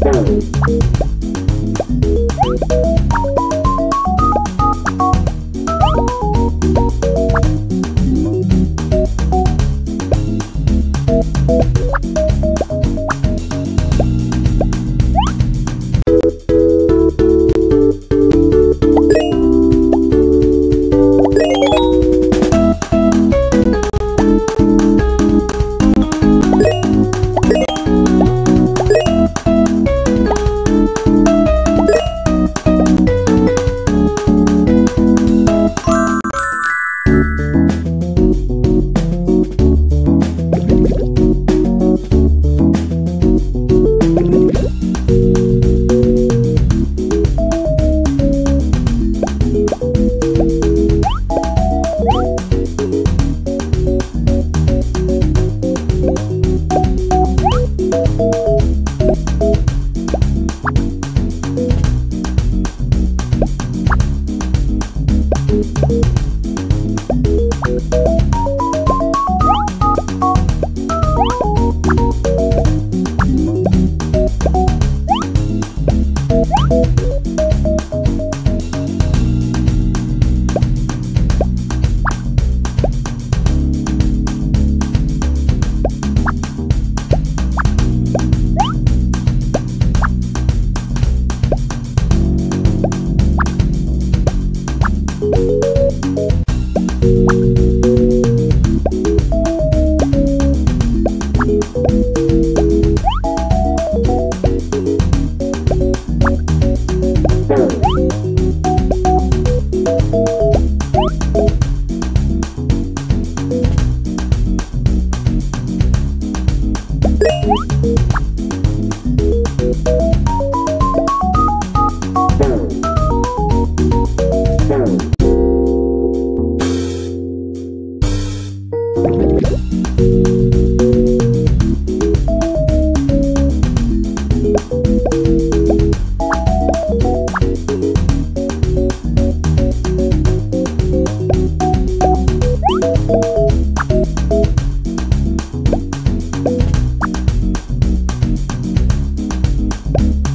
Whoa.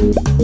you